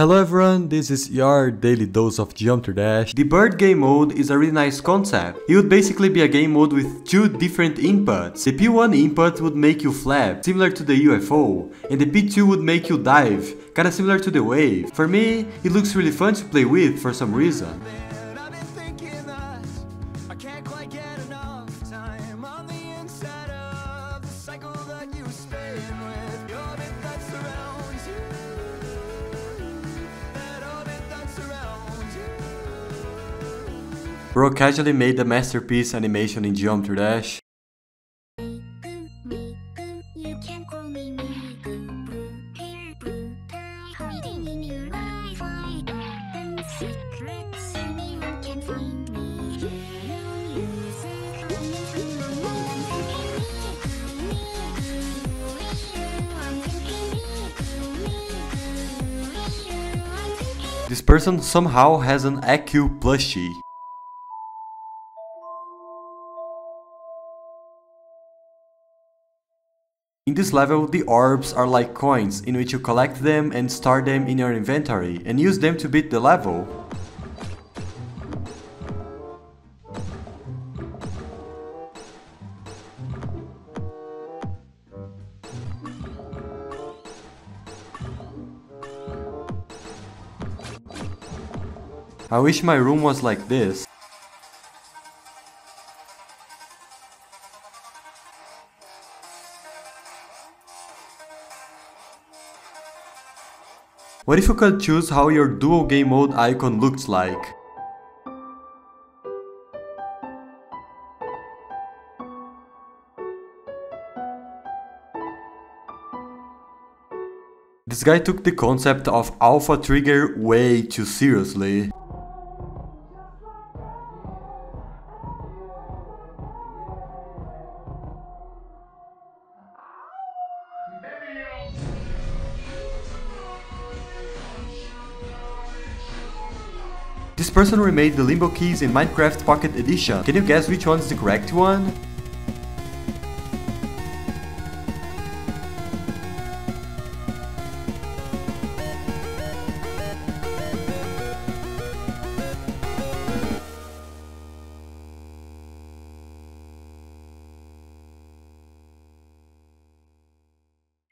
Hello everyone, this is your daily dose of Geometry Dash. The bird game mode is a really nice concept. It would basically be a game mode with two different inputs. The P1 input would make you flap, similar to the UFO, and the P2 would make you dive, kinda similar to the wave. For me, it looks really fun to play with for some reason. My casually made the masterpiece animation in Miku, I'm This person somehow has an AQ plushie. In this level, the orbs are like coins in which you collect them and store them in your inventory and use them to beat the level. I wish my room was like this. What if you could choose how your dual game mode icon looks like? This guy took the concept of alpha trigger way too seriously. This person remade the limbo keys in Minecraft Pocket Edition. Can you guess which one's the correct one?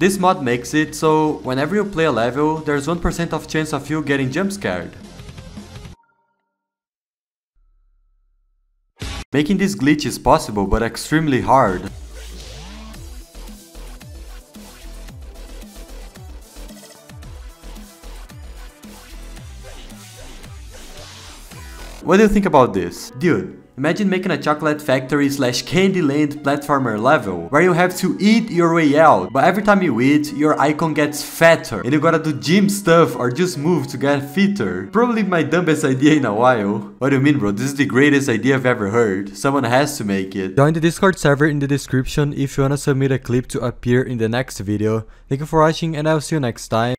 This mod makes it so whenever you play a level, there's 1% of chance of you getting jump Making this glitch is possible but extremely hard. What do you think about this? Dude, imagine making a chocolate factory slash Candyland platformer level where you have to eat your way out, but every time you eat, your icon gets fatter and you gotta do gym stuff or just move to get fitter. Probably my dumbest idea in a while. What do you mean bro? This is the greatest idea I've ever heard. Someone has to make it. Join the Discord server in the description if you wanna submit a clip to appear in the next video. Thank you for watching and I'll see you next time.